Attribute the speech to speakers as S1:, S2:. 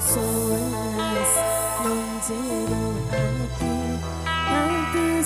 S1: So long as long as you're happy, I'll be